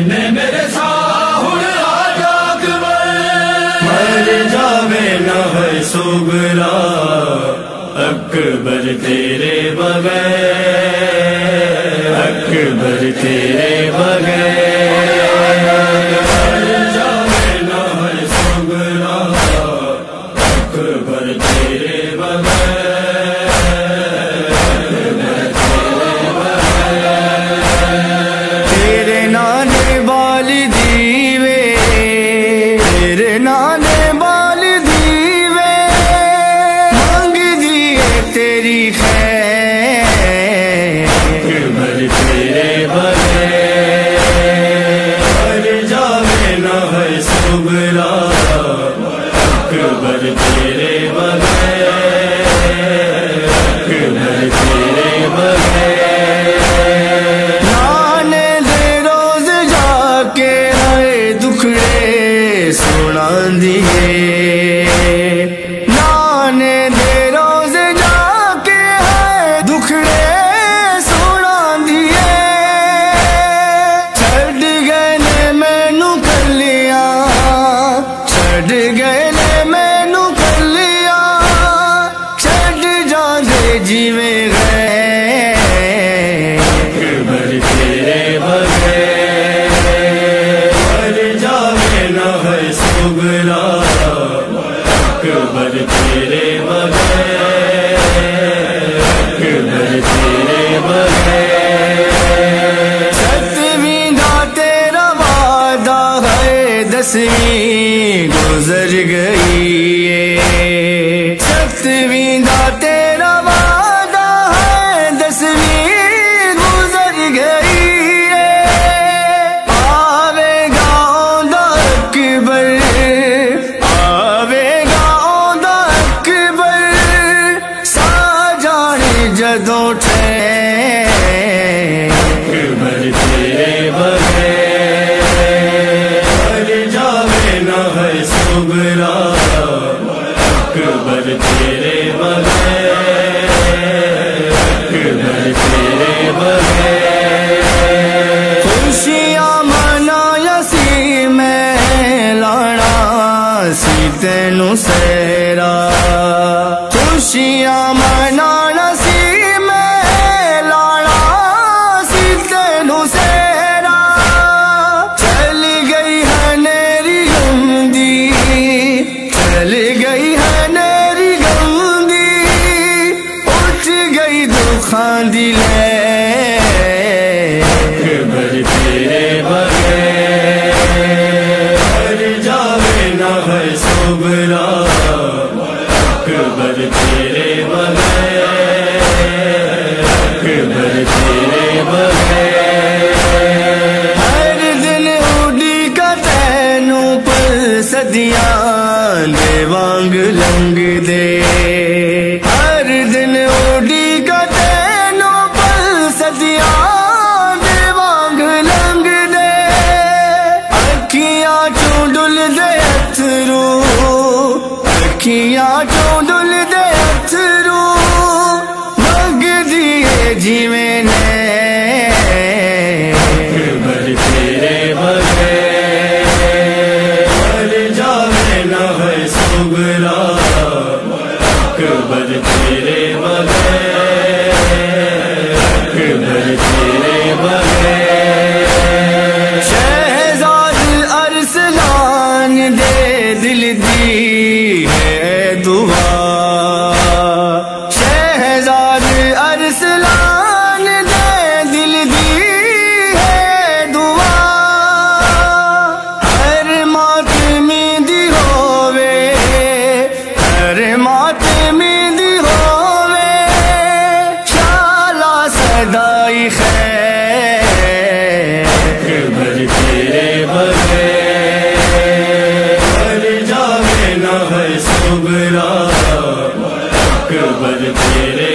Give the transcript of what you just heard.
मेरे साहुल आजा अकबर। अकबर तेरे बगैर। अकबर तेरे मेरे नाने सुना दिए दसवीं गुजर गई ये। सतवीं का तेरा वादा है, दसवीं गुजर गई ये। आवे गाँव दकबर आवे गाँव दकबर सा जाने जदों ठे अकबर तेरे बगैर अकबर तेरे बगैर खुशियाँ मनायसी में लाना सीते नु सेरा खुशियाँ वांग लंग दे। Yahweh क्यों बज तेरे